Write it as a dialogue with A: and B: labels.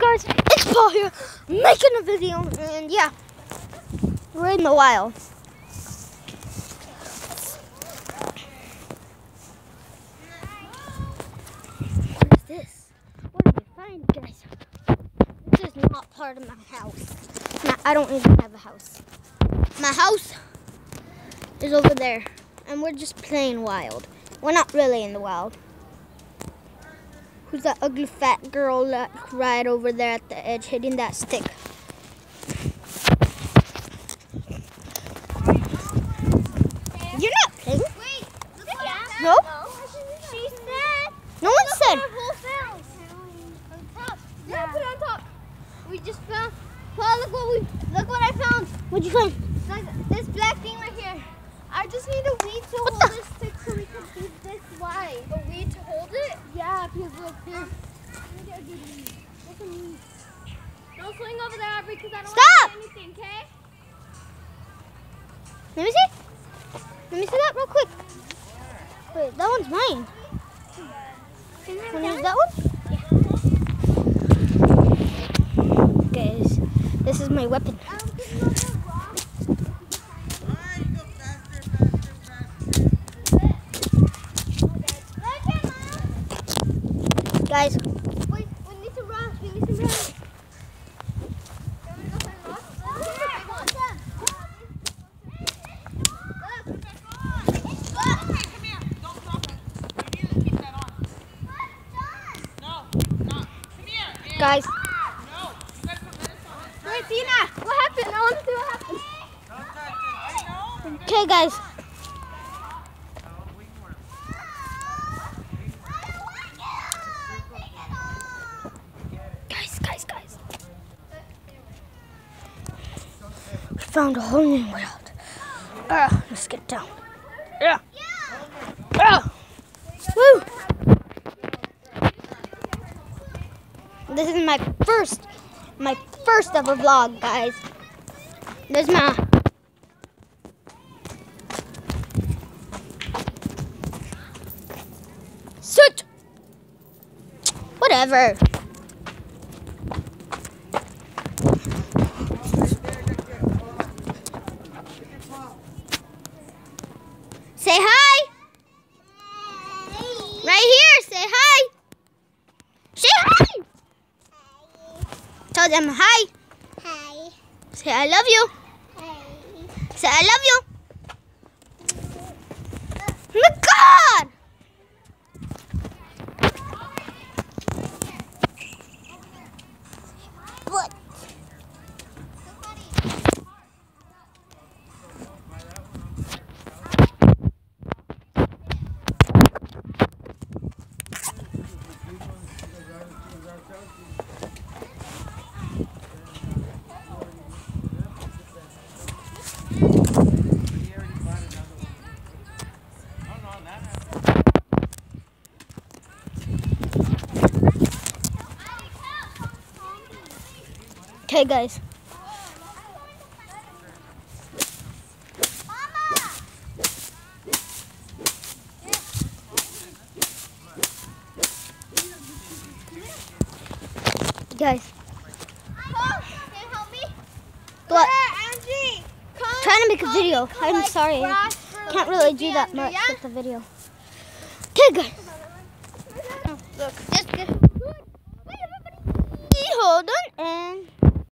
A: Guys, it's Paul here, making a video, and yeah, we're in the wild. What is this? What did you find, guys? This is not part of my house. Nah, I don't even have a house. My house is over there, and we're just playing wild. We're not really in the wild. Who's that ugly fat girl that right over there at the edge hitting that stick? You're not playing.
B: Wait, look.
A: No?
B: She said.
A: No one
B: Look
A: said.
B: at our whole fence. On top. Yeah, put it on top. We just found. Paul, look what we. Look what I found.
A: What'd you find?
B: This black thing right here. I just need a weed to
A: What
B: hold
A: the-
B: this stick so we can keep this wide. A weed to hold it? Yeah, because look here. Don't swing over there, Aubrey, because I don't
A: Stop!
B: want to see anything, okay?
A: Let me see. Let me see that real quick. Wait, that one's mine. Can I use that one? Guys, this is my weapon. Guys,
B: Wait, we need to run. We need to run.
A: guys,
B: Wait, Tina, what happened? I want to see what happened.
A: okay. Guys, found a whole new world. Ah, let's get down. Yeah. Ah. Woo. This is my first, my first ever vlog, guys. There's my Sit. Whatever. Say hi. Right here. Say hi. Say hi. Tell them hi.
B: Hi.
A: Say I love you.
B: Hi.
A: Say I love you. My Okay, guys. Guys. What? Trying to make a video. Come I'm
B: like
A: sorry. Can't really do that much
B: yeah?
A: with the video. Okay, guys.
B: Look. Just get. Wait. Hold on and.